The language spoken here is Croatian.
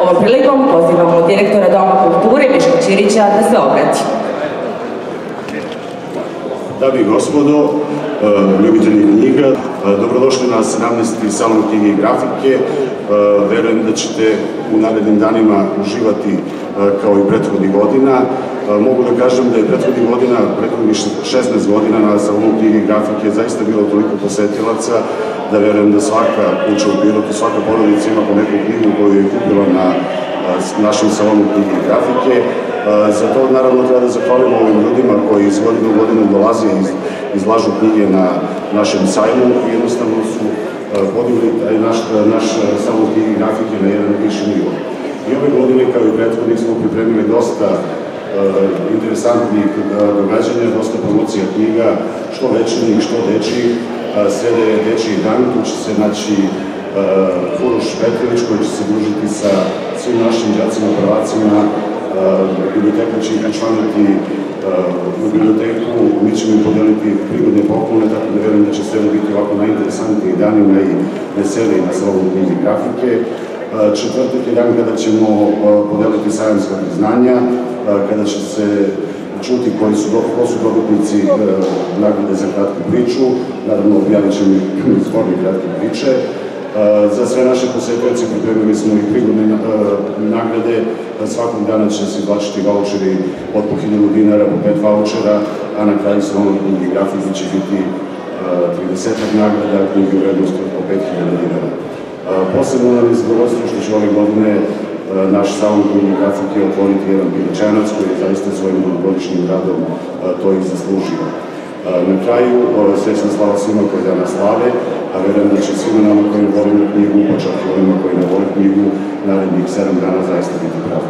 Ovom prilikom pozivamo direktora Doma kulture Miška Čirića da se obrati. Dami i gospodo, ljubitelji knjiga, e, dobrodošli na 17. salon knjige i grafike. E, verujem da ćete u narednim danima uživati kao i prethodnih godina. Mogu da kažem da je prethodnih godina, prethodnih 16 godina na salonu knjige i grafike zaista bilo toliko posetilaca da verujem da svaka kuća u Pirotu, svaka porodica ima po neku knjigu koju je kupila na našem salonu knjige i grafike. Za to naravno treba da zahvalimo ovim ljudima koji iz godine u godinu dolaze i izlažu knjige na našem sajmu i jednostavno su podigli taj naš, naš salon knjige i grafike na jedan viši nivo. I ove godine, kao i prethodnih, smo pripremili dosta interesantnih događanja, dosta promocija knjiga, što večernih, što dečijih. Srede je dečiji dan, tu će se naći Uroš Petrović koji će se družiti sa svim našim džacima, prvacima, biblioteka će ih učlaniti u biblioteku, mi ćemo im podeliti prigodne poklone, tako da verujem da će sve biti ovako najinteresantniji danima i veseliji na salonu knjige grafike. Četvrtak je dan kada ćemo podeliti sajamska priznanja, kada će se čuti koji su, ko su dobitnici nagrade za kratku priču, naravno objavit ćemo zborne kratke priče. Za sve naše posetioce pripremili smo i prigodne nagrade. Svakog dana će se izvlačiti voucheri od po 1000 dinara, po 5 vouchera, a na kraju sa onom knjigi grafike će biti 30 nagrada, knjige u vrednosti po 5000 dinara. Posebno nam je zadovoljstvo što će ove godine naš salon grafike otvoriti jedan piličanac koji je zaista svojim godišnjim radom to i zaslužio. Na kraju, srećna slava svima koji danas slave, a verujem da će svima nama koji volimo knjigu, pa čak i onima koji ne vole knjigu, narednih sedam dana zaista biti pravi.